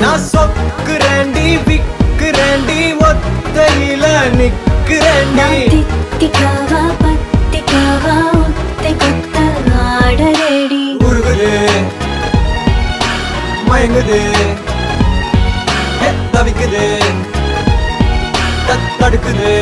நான் சொக்குறேண்டி விக்குறேண்டி ஒத்தையில நிக்கிறேண்டி தித்திக்காவா பத்திக்காவா ஒத்தை கொத்த நாடரேடி உருகுது மயங்குது ஏ, தவிக்குது தத் தடுக்குது